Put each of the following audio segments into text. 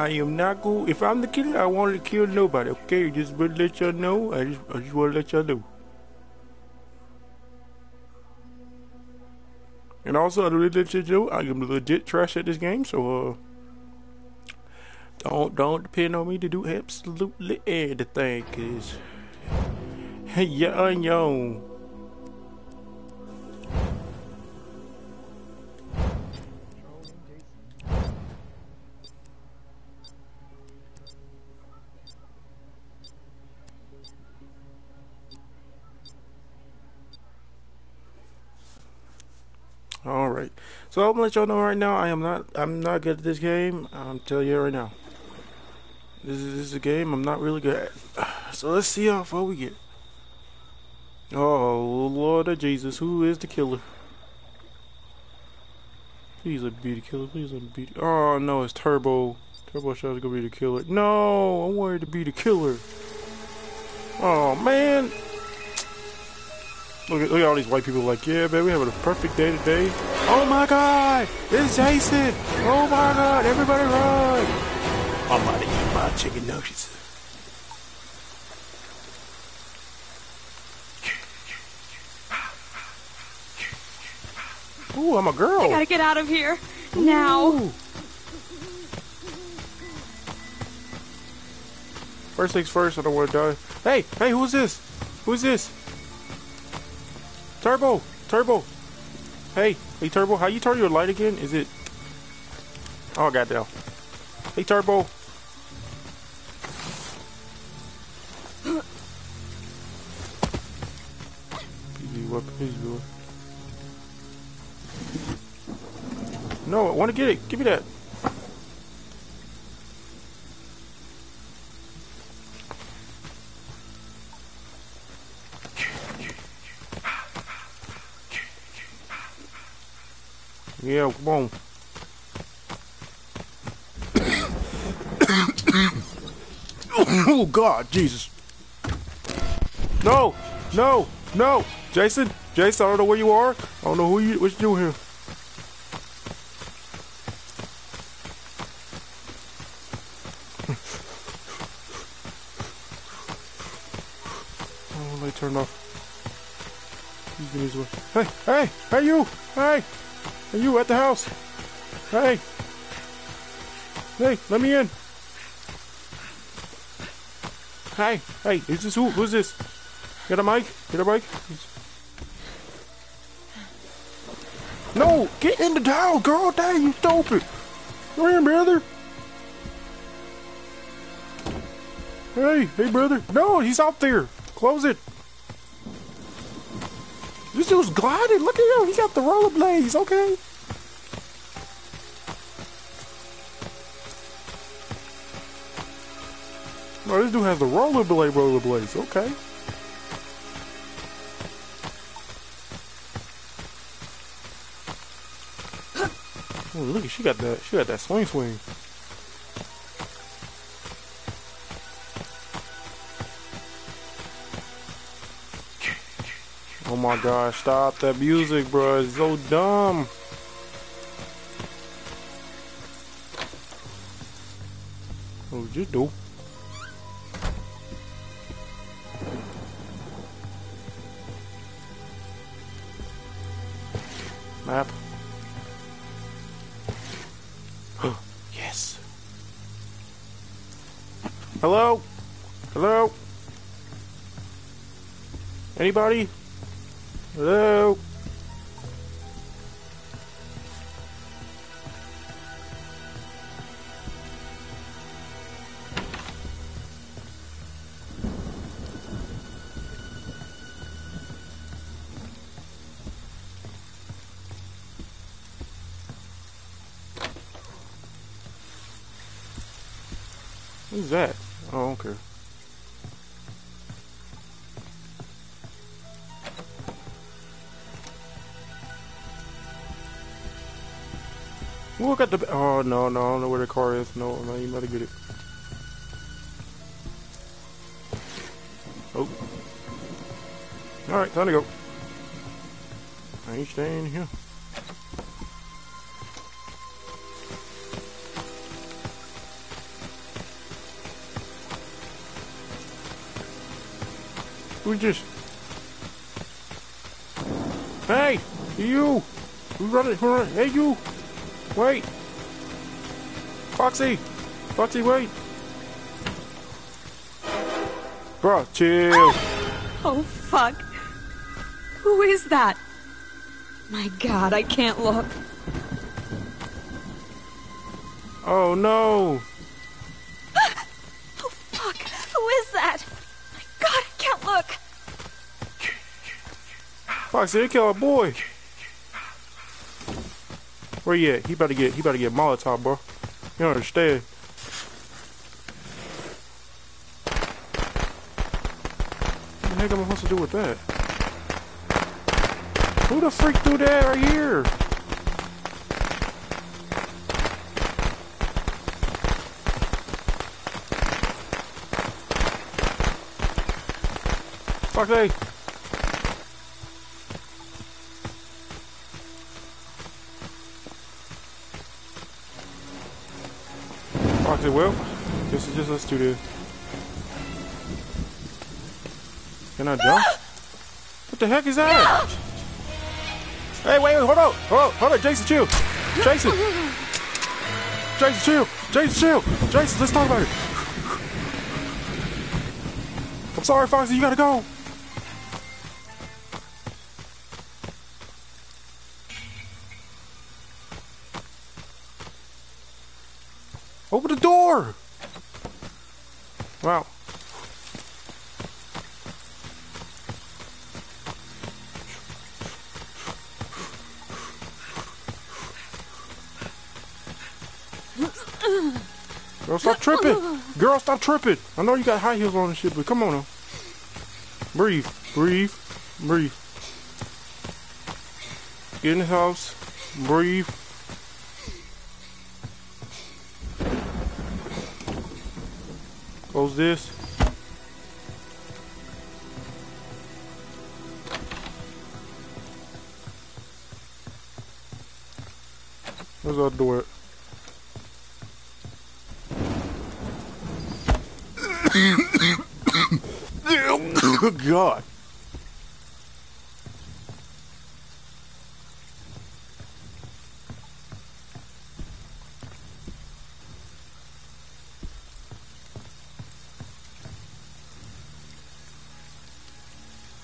I am not go. If I'm the killer, I want to kill nobody. Okay, just want to let y'all know. I just, I just want to let y'all know. And also, I to let you know I am legit trash at this game. So, uh, don't don't depend on me to do absolutely anything, cause yeah, young. All right. So I'm gonna let y'all know right now. I am not. I'm not good at this game. I'm telling you right now. This is, this is a game I'm not really good at. So let's see how far we get. Oh Lord of Jesus, who is the killer? Please let be the killer. Please let be. The oh no, it's Turbo. Turbo Shot's gonna be the killer. No, I wanted to be the killer. Oh man. Look at, look at all these white people like, yeah, man, we having a perfect day today. Oh my god, it's Jason. Oh my god, everybody run. I'm about to eat my chicken nuggets. Ooh, I'm a girl. I gotta get out of here. Now. First things first, I don't want to die. Hey, hey, who's this? Who's this? Turbo, Turbo. Hey, hey, Turbo, how you turn your light again? Is it? Oh, goddamn. Hey, Turbo. No, I want to get it. Give me that. Yeah, come on. oh God, Jesus! No, no, no, Jason, Jason, I don't know where you are. I don't know who you, what you doing here. oh, turned off. Hey, hey, hey, you, hey, are you at the house? Hey, hey, let me in. Hey, hey, is this who? Who's this? Get a mic? Get a mic? No, get in the house, girl. Dang, you stupid. Come here, brother. Hey, hey, brother. No, he's out there. Close it. This dude's gliding. Look at him. He got the rollerblades. Okay. Oh, this dude has the rollerblade rollerblades. Okay. Oh, look, she got that. She got that swing swing. Oh my gosh! Stop that music, bro. It's so dumb. Would you do? Map. yes. Hello? Hello? Anybody? Hello? Who's that? Oh, okay. look at the... Oh, no, no, I don't know where the car is. No, no, you better get it. Oh. Alright, time to go. I ain't staying here. We just... Hey! You! Who run it? Who run it? Hey, you! Wait! Foxy! Foxy, wait! Bro, chill. Oh, oh, fuck. Who is that? My god, I can't look. Oh no! Oh, fuck. Who is that? My god, I can't look. Foxy, they kill our boy. Where you at? He about to get he about to get Molotov, bro. You don't understand. What the heck am I supposed to do with that? Who the freak threw that right here? Foxy! Well, this is just us two there. Can I jump? What the heck is that? Hey, wait, wait, hold on, hold on, hold on, Jason, chill. Jason. Jason, chill. Jason, chill. Jason, let's talk about it. I'm sorry, Foxy, you gotta go. Open the door! Wow. Girl, stop tripping! Girl, stop tripping! I know you got high heels on and shit, but come on now. Breathe, breathe, breathe. Get in the house, breathe. Close this. Where's our door? Good God.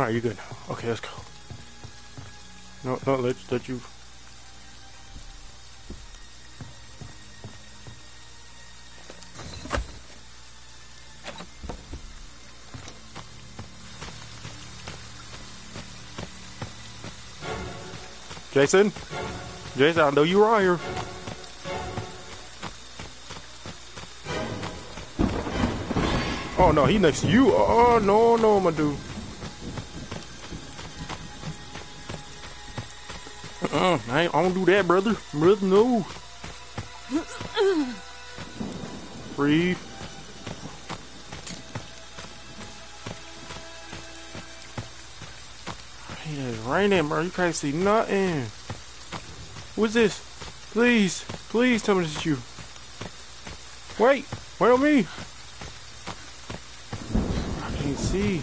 All right, you good. Okay, let's go. No, no, let's let you. Jason, Jason, I know you are here. Oh no, he next to you. Oh no, no, my dude. I, don't do that, brother. Brother, no. Breathe. It is raining, bro. You can't see nothing. What's this? Please, please tell me this is you. Wait, wait on me. I can't see.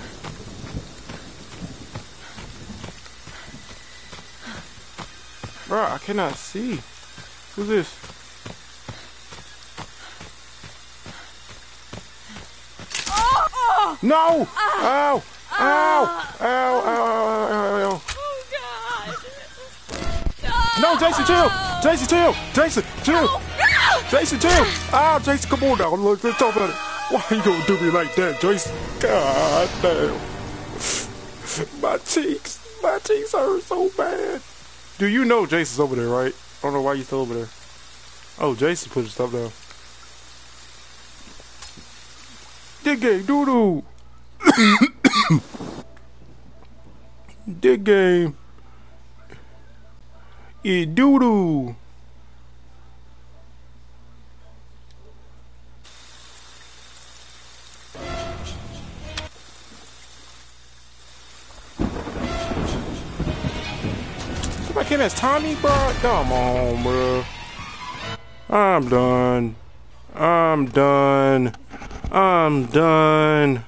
Bro, I cannot see. Who's this? No! Ow! Ow! Ow! Ow! Ow! Ow! Ow! God. No, Jason, chill! Jason, chill! Jason, chill! Jason, chill! Ah, Jason, come on now. Look, let's talk about it. Why you gonna do me like that, Jason? God damn. My cheeks, my cheeks hurt so bad. Do you know Jason's over there, right? I don't know why you still over there. Oh, Jason put his stuff down. Dig doo doo. Dig game. Yeah, doo doo. Somebody came as Tommy, bro. Come on, bro. I'm done. I'm done. I'm done.